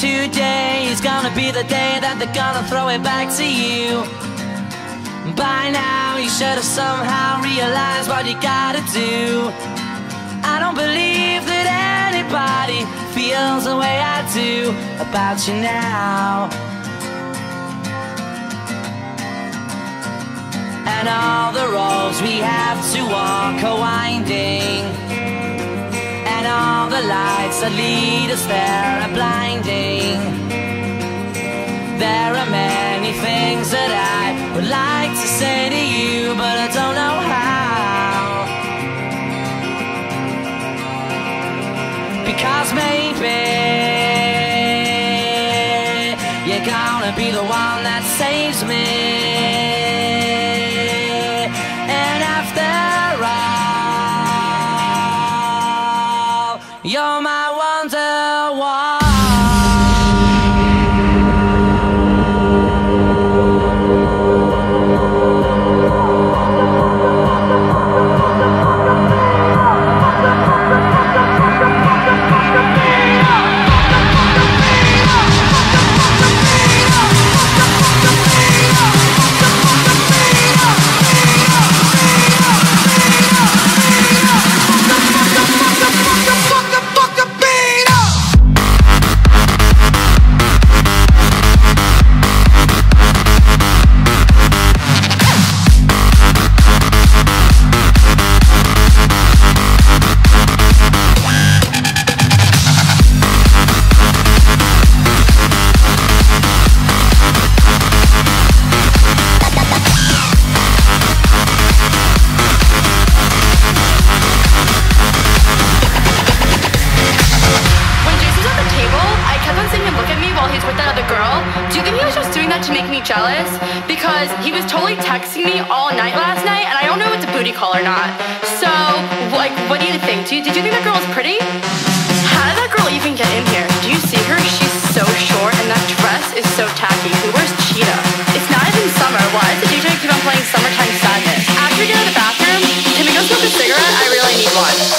Today is gonna be the day that they're gonna throw it back to you. By now, you should have somehow realized what you gotta do. I don't believe that anybody feels the way I do about you now. And all the roads we have to walk are winding. And all the lights that lead us there are blinding. There are many things that I would like to say to you, but I don't know how. Because maybe you're gonna be the one that saves me. One.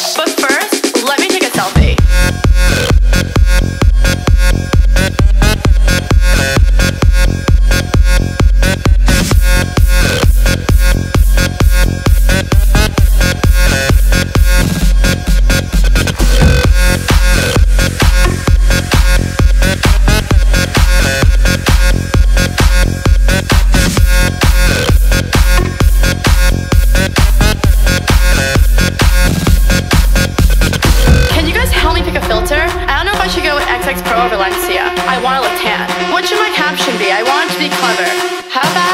What should my caption be? I want to be clever. How about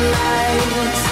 lights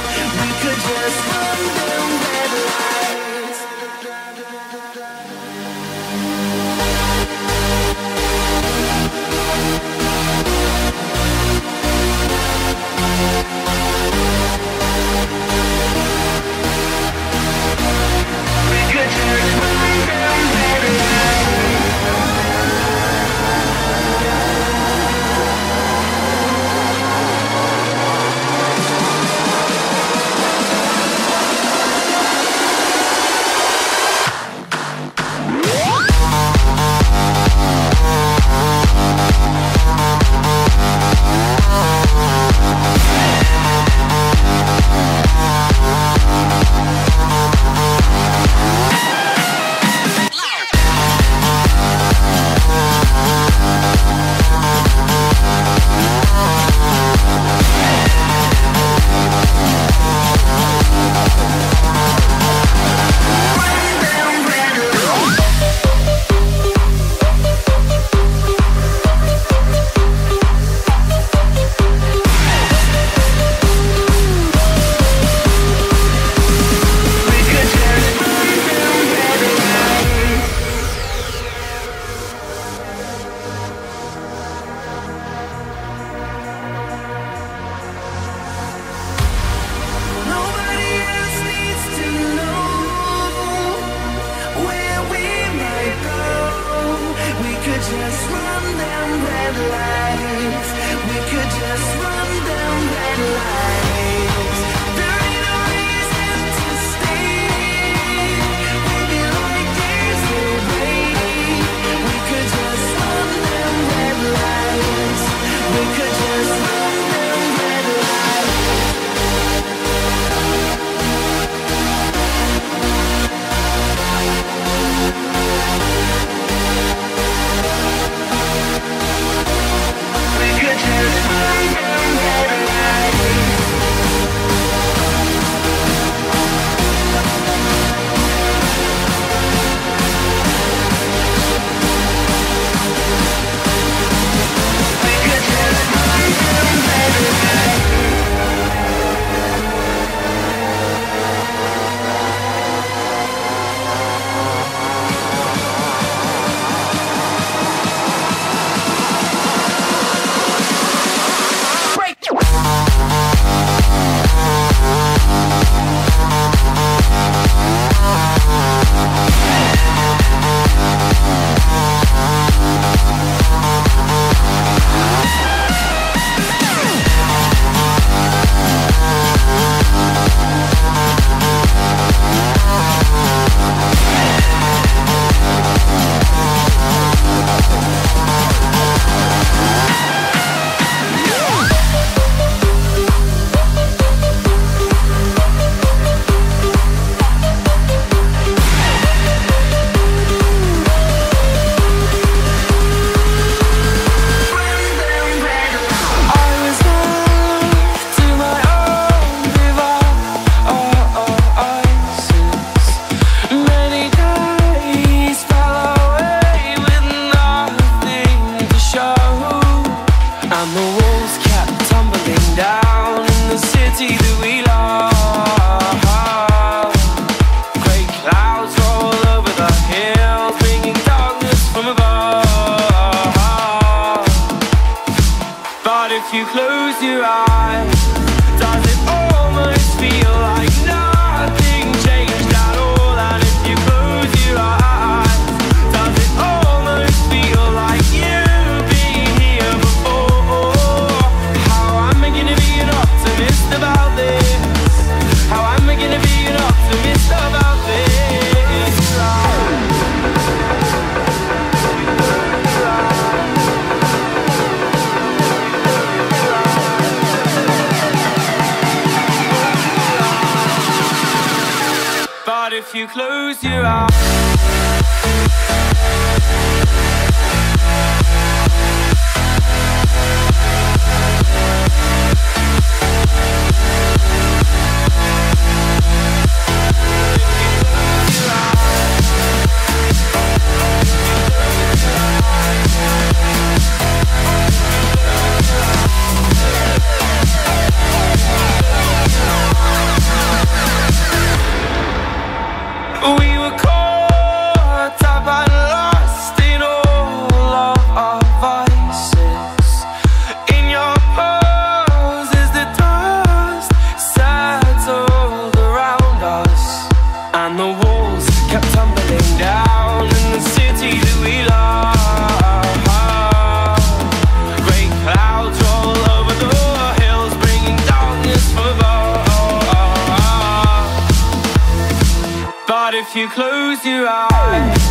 if you close your eyes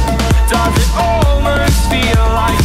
Does it almost feel like